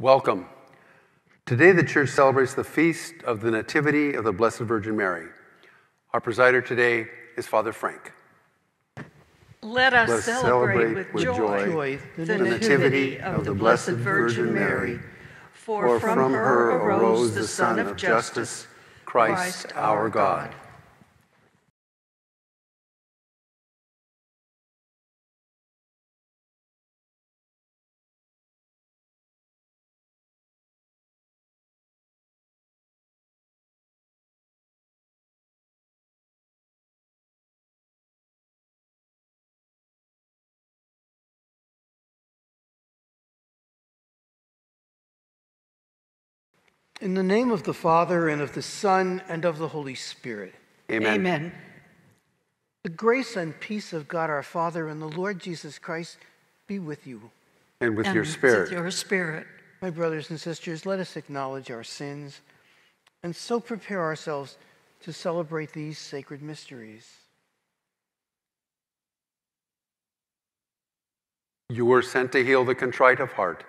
Welcome. Today, the church celebrates the feast of the Nativity of the Blessed Virgin Mary. Our presider today is Father Frank. Let us, Let us celebrate, with, joy, joy the nativity of the Blessed Virgin Mary. For from her arose the Sun of Justice, Christ our God. In the name of the Father, and of the Son, and of the Holy Spirit. Amen. Amen. The grace and peace of God our Father and the Lord Jesus Christ be with you. And with And your spirit. With your spirit. My brothers and sisters, let us acknowledge our sins and so prepare ourselves to celebrate these sacred mysteries. You were sent to heal the contrite of heart.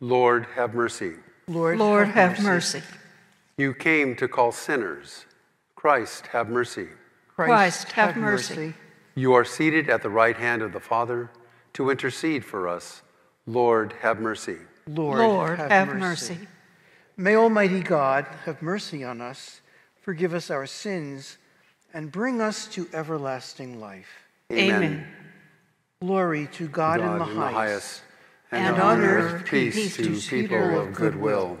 Lord, have mercy. Lord, Lord, have mercy. You came to call sinners. Christ, have mercy. Christ, have mercy. You are seated at the right hand of the Father to intercede for us. Lord, have mercy. Lord, Lord, have mercy. May Almighty God have mercy on us, forgive us our sins, and bring us to everlasting life. Amen. Glory to God, God in the highest. And, on earth peace, to people of good will.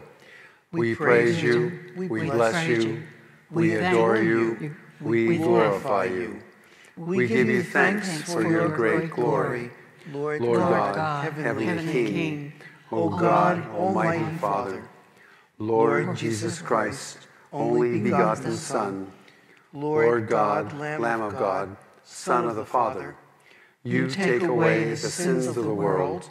We praise you, we bless you, we adore you, we glorify you. We give you thanks for your great glory, Lord, God, heavenly, King, O God, Almighty Father, Lord Jesus Christ, only begotten Son, Lord God, Lamb of God, Son of the Father, you take away the sins of the world.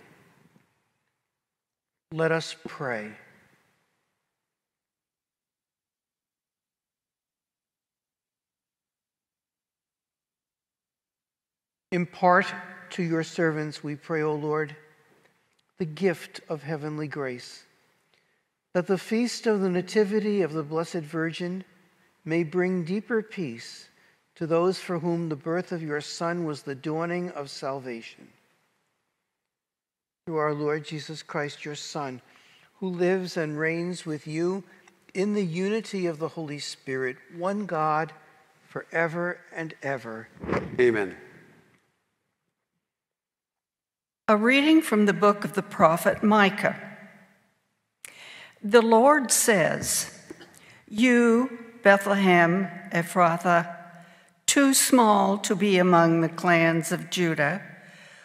Let us pray. Impart to your servants, we pray, O Lord, the gift of heavenly grace, that the feast of the Nativity of the Blessed Virgin may bring deeper peace to those for whom the birth of your Son was the dawning of salvation. Through our Lord Jesus Christ, your Son, who lives and reigns with you in the unity of the Holy Spirit, one God, forever and ever. Amen. A reading from the book of the prophet Micah. The Lord says, You, Bethlehem Ephrathah, too small to be among the clans of Judah,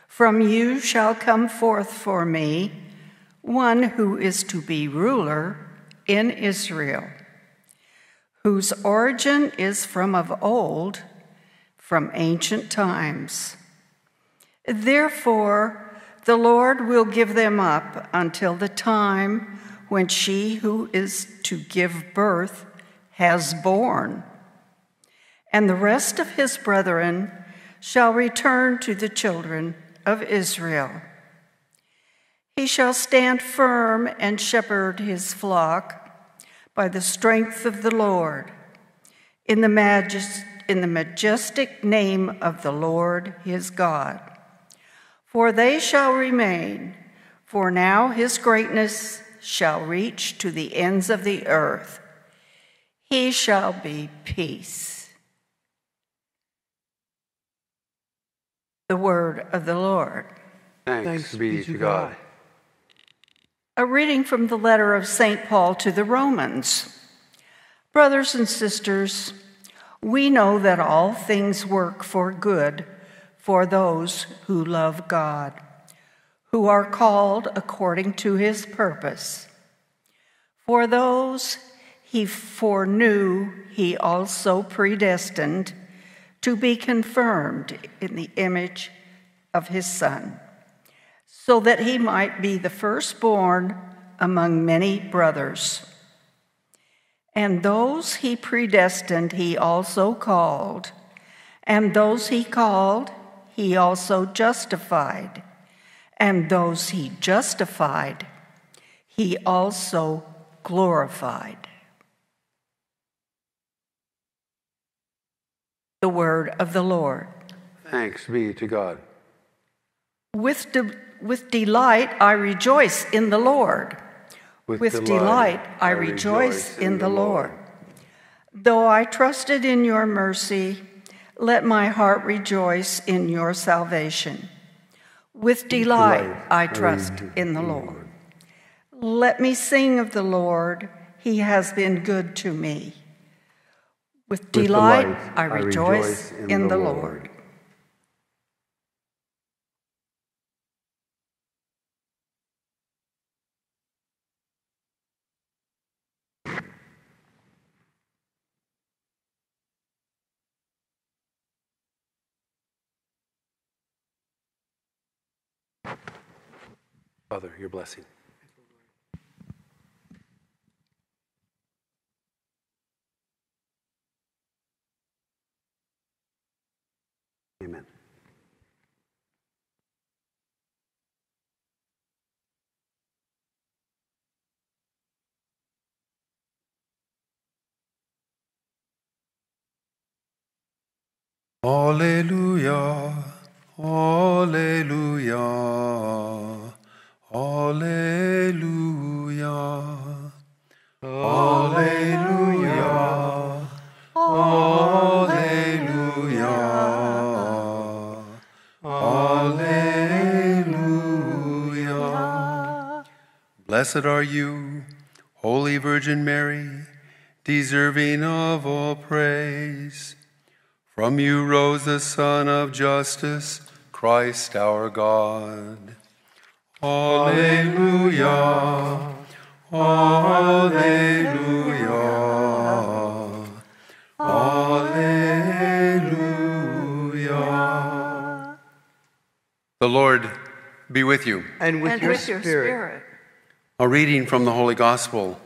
from you shall come forth for me one who is to be ruler in Israel, whose origin is from of old, from ancient times. Therefore, the Lord will give them up until the time when she who is to give birth has borne. And the rest of his brethren shall return to the children of Israel. He shall stand firm and shepherd his flock by the strength of the Lord, in the, majest, in the majestic name of the Lord his God. For they shall remain, for now his greatness shall reach to the ends of the earth. He shall be peace. The word of the Lord. Thanks, Thanks be to God. A reading from the letter of St. Paul to the Romans. Brothers and sisters, we know that all things work for good for those who love God, who are called according to his purpose. For those he foreknew, he also predestined to be confirmed in the image of his Son, so that he might be the firstborn among many brothers. And those he predestined, he also called. And those he called, he also justified. And those he justified, he also glorified. The word of the Lord. Thanks be to God. With, de- with delight I rejoice in the Lord. With, with delight, delight I, rejoice, rejoice in, in the Lord. Lord. Though I trusted in your mercy, let my heart rejoice in your salvation. With delight, delight I trust in the Lord. Let me sing of the Lord. He has been good to me. With delight, With delight I, rejoice I rejoice in, in the Lord. Lord. Father, your blessing. Amen. Alleluia, Alleluia. Alleluia. Alleluia. Alleluia. Alleluia. Blessed are you, Holy Virgin Mary, deserving of all praise. From you rose the Sun of justice, Christ our God. Alleluia. Alleluia. Alleluia. The Lord be with you. And with, and your, with spirit. your spirit. A reading from the Holy Gospel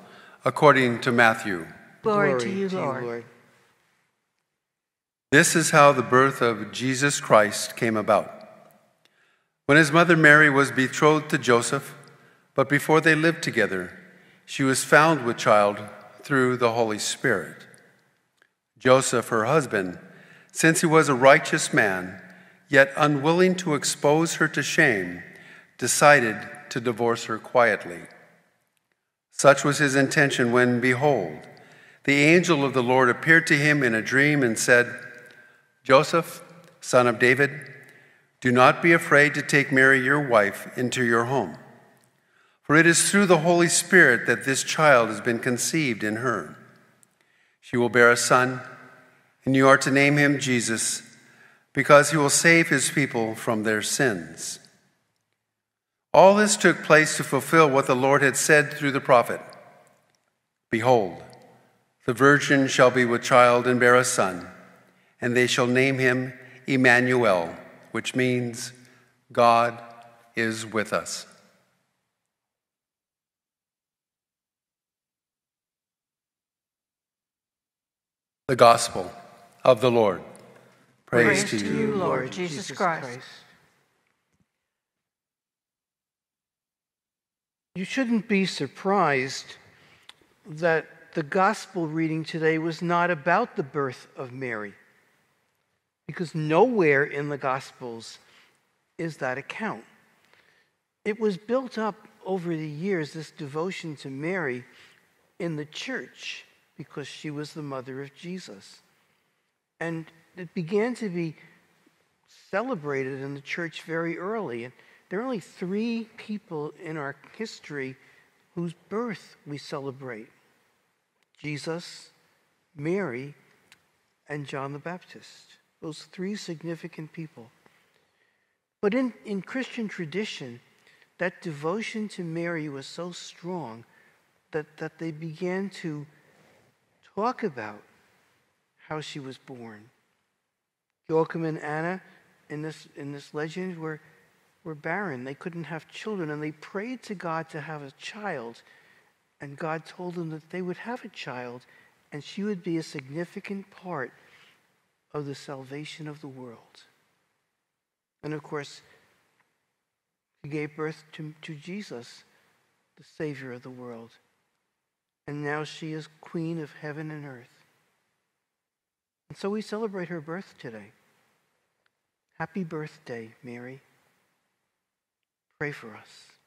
according to Matthew. Glory, Glory to, you, to Lord. you, Lord. This is how the birth of Jesus Christ came about. When his mother Mary was betrothed to Joseph, but before they lived together, she was found with child through the Holy Spirit. Joseph, her husband, since he was a righteous man, yet unwilling to expose her to shame, decided to divorce her quietly. Such was his intention when, behold, the angel of the Lord appeared to him in a dream and said, Joseph, son of David, do not be afraid to take Mary, your wife, into your home. For it is through the Holy Spirit that this child has been conceived in her. She will bear a son, and you are to name him Jesus, because he will save his people from their sins. All this took place to fulfill what the Lord had said through the prophet Behold, the virgin shall be with child and bear a son, and they shall name him Emmanuel which means God is with us. The Gospel of the Lord. Praise, Praise to, you, you, Lord Jesus, Jesus Christ. Christ. You shouldn't be surprised that the gospel reading today was not about the birth of Mary because nowhere in the Gospels is that account. It was built up over the years, this devotion to Mary, in the church because she was the mother of Jesus. And it began to be celebrated in the church very early. And there are only three people in our history whose birth we celebrate Jesus, Mary, and John the Baptist those three significant people. But in, in Christian tradition, that devotion to Mary was so strong that, that they began to talk about how she was born. Joachim and Anna in this, in this legend were, were barren. They couldn't have children, and they prayed to God to have a child. And God told them that they would have a child, and she would be a significant part of the salvation of the world. And of course, she gave birth to, to Jesus, the Savior of the world. And now she is Queen of heaven and earth. And so we celebrate her birth today. Happy birthday, Mary. Pray for us.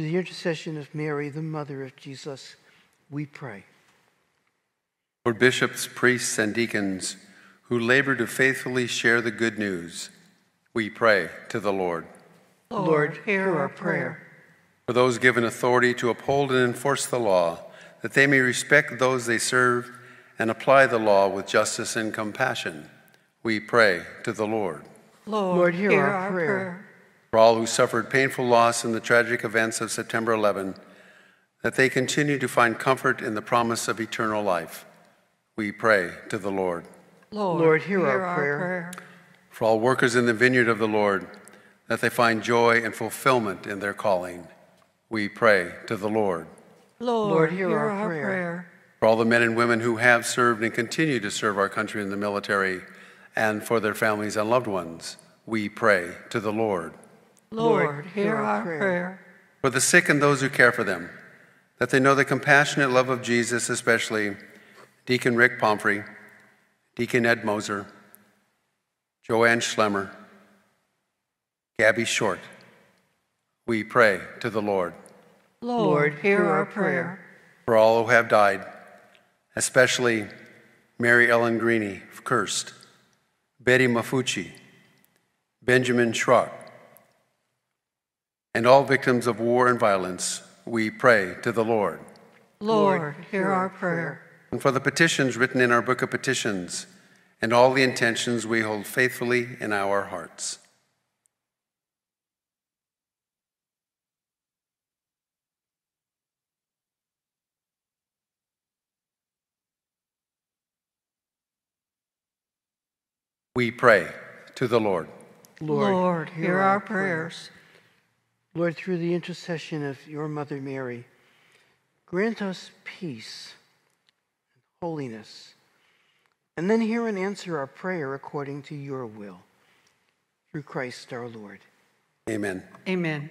Through the intercession of Mary, the mother of Jesus, we pray. For bishops, priests, and deacons who labor to faithfully share the good news, we pray to the Lord. Lord, hear our prayer. For those given authority to uphold and enforce the law, that they may respect those they serve and apply the law with justice and compassion, we pray to the Lord. Lord, hear, our, prayer. For all who suffered painful loss in the tragic events of September 11, that they continue to find comfort in the promise of eternal life, we pray to the Lord. Lord, hear, our, prayer. For all workers in the vineyard of the Lord, that they find joy and fulfillment in their calling, we pray to the Lord. Lord, hear, our, prayer. For all the men and women who have served and continue to serve our country in the military, and for their families and loved ones, we pray to the Lord. Lord, hear our prayer. For the sick and those who care for them, that they know the compassionate love of Jesus, especially Deacon Rick Pomfrey, Deacon Ed Moser, Joanne Schlemmer, Gabby Short. We pray to the Lord. Lord, hear our prayer. For all who have died, especially Mary Ellen Greeny of Kirst, Betty Mafucci, Benjamin Schrock, and all victims of war and violence, we pray to the Lord. Lord, hear our prayer. And for the petitions written in our book of petitions, and all the intentions we hold faithfully in our hearts. We pray to the Lord. Lord, Lord, hear our prayers. Lord, through the intercession of your Mother Mary, grant us peace and holiness, and then hear and answer our prayer according to your will. Through Christ our Lord. Amen. Amen.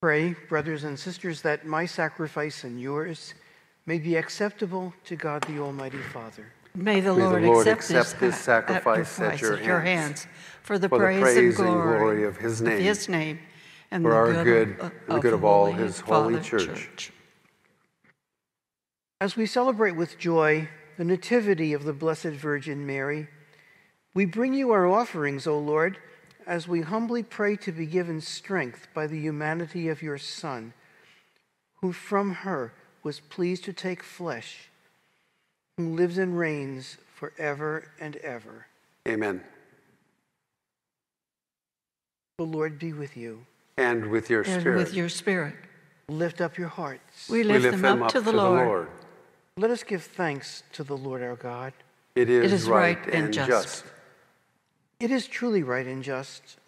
Pray, brothers and sisters, that my sacrifice and yours may be acceptable to God the Almighty Father. May the May the Lord, Lord accept, accept this sacrifice at your your hands, hands for the for the praise, praise and and glory, glory of his name, His name and for the our good of, the good of all his holy Father church. As we celebrate with joy the Nativity of the Blessed Virgin Mary, we bring you our offerings, O Lord, as we humbly pray to be given strength by the humanity of your Son, who from her was pleased to take flesh, who lives and reigns forever and ever. Amen. The Lord be with you. And with your And spirit, with your spirit. Lift up your hearts. We we lift, lift them, up, to the, Lord. Let us give thanks to the Lord our God. It is, is right, right and and just. just. It is truly right and just,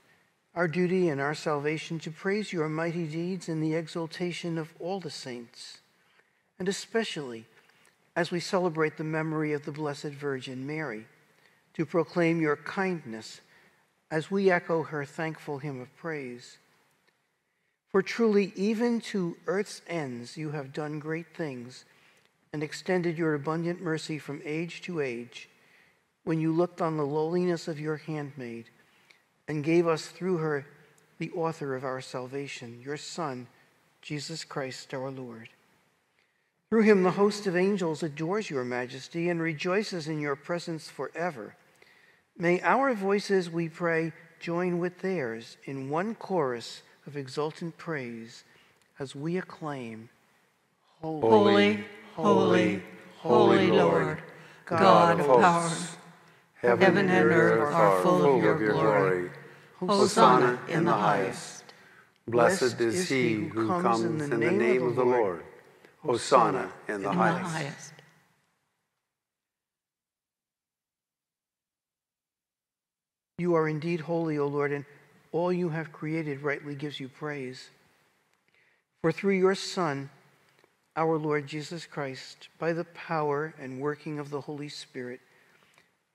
our duty and our salvation, to praise your mighty deeds in the exaltation of all the saints, and especially as we celebrate the memory of the Blessed Virgin Mary, to proclaim your kindness as we echo her thankful hymn of praise. For truly, even to earth's ends, you have done great things and extended your abundant mercy from age to age when you looked on the lowliness of your handmaid and gave us through her the author of our salvation, your Son, Jesus Christ our Lord. Through him, the host of angels adores your majesty and rejoices in your presence forever. May our voices, we pray, join with theirs in one chorus of exultant praise as we acclaim Holy, holy, holy Lord, God of power. Heaven, and earth are full of your glory. Hosanna in the highest. Blessed is he who comes in the name of the Lord. Hosanna in the In the highest. highest. You are indeed holy, O Lord, and all you have created rightly gives you praise. For through your Son, our Lord Jesus Christ, by the power and working of the Holy Spirit,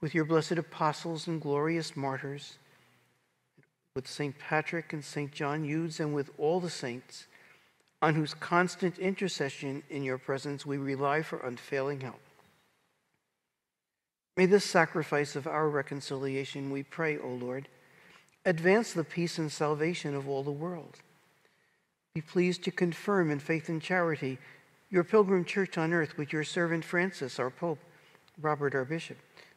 with your blessed apostles and glorious martyrs with St. Patrick and St. John Eudes, and with all the saints, on whose constant intercession in your presence we rely for unfailing help. May this sacrifice of our reconciliation, we pray, O Lord, advance the peace and salvation of all the world. Be pleased to confirm in faith and charity your pilgrim church on earth with your servant Francis, our Pope, Robert, our Bishop,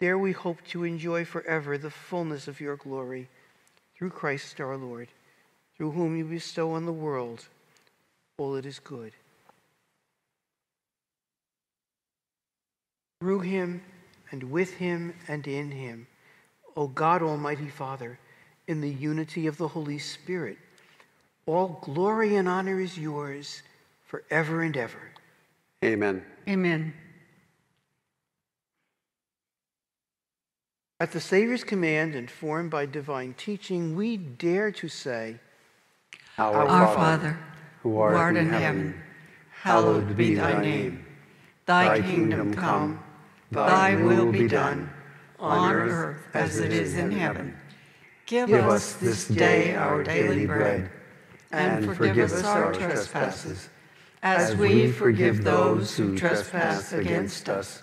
There we hope to enjoy forever the fullness of your glory through Christ our Lord, through whom you bestow on the world all that is good. Through him and with him and in him, O God Almighty Father, in the unity of the Holy Spirit, all glory and honor is yours forever and ever. Amen. Amen. At the Savior's command and formed by divine teaching, we dare to say, Our, Our Father, who art, in heaven, hallowed be thy name. Thy kingdom come, thy will be done, on earth as it is in heaven. Give Give us this day our daily bread, and forgive us our trespasses, as we forgive those who trespass against us.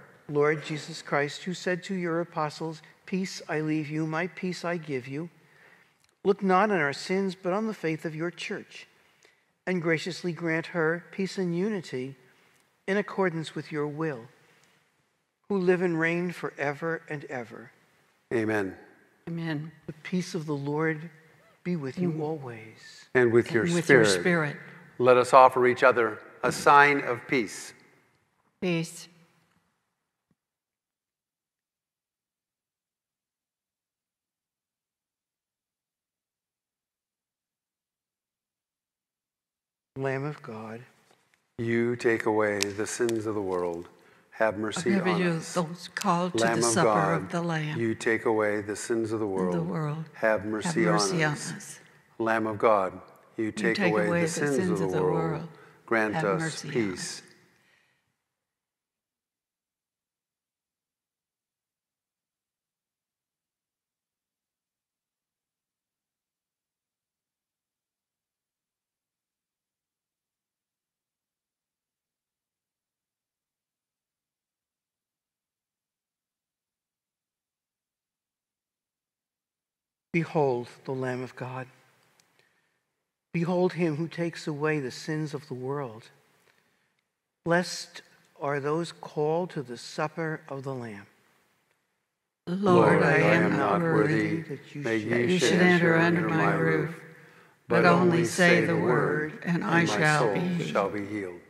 Lord Jesus Christ, who said to your apostles, Peace I leave you, my peace I give you, look not on our sins, but on the faith of your church, and graciously grant her peace and unity in accordance with your will, who live and reign forever and ever. Amen. Amen. The peace of the Lord be with you mm. always. And with your And with spirit, your spirit, let us offer each other a sign of peace. peace. Lamb of God, You take away the sins of the world. Have mercy on you, us. those called to the of supper God, of the Lamb you take away the sins of the world. the world. Have mercy, Have mercy on, on us. us. Lamb of God, you take, take away, away the sins, of the, world. Grant Have us mercy on peace. Behold the Lamb of God. Behold him who takes away the sins of the world. Blessed are those called to the supper of the Lamb. Lord, I am not worthy that you should- you should enter under my roof, but only say the word, and I my shall be healed.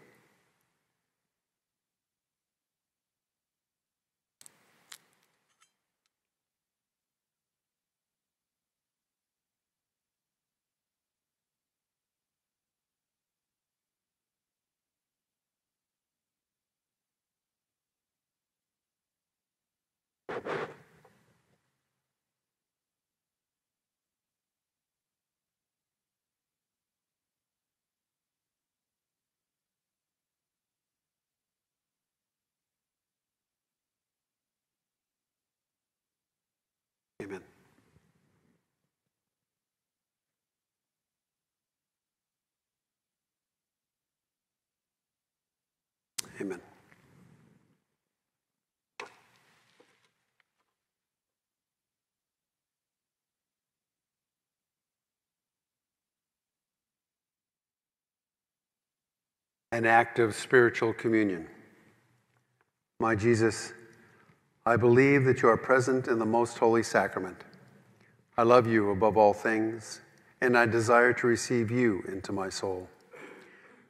Amen. An act of spiritual communion. My Jesus, I believe that you are present in the most holy sacrament. I love you above all things, and I desire to receive you into my soul.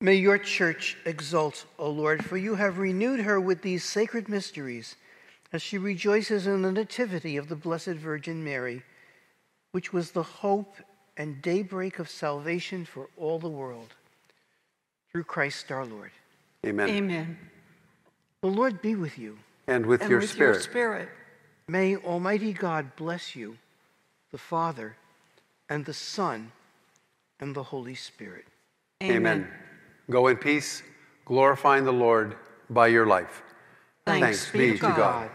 May your church exult, O Lord, for you have renewed her with these sacred mysteries as she rejoices in the nativity of the Blessed Virgin Mary, which was the hope and daybreak of salvation for all the world. Through Christ our Lord. Amen. Amen. The Lord be with you. And with And your with spirit. your spirit. May Almighty God bless you, the Father, and the Son, and the Holy Spirit. Amen. Go in peace, glorifying the Lord by your life. Thanks, be to God. God.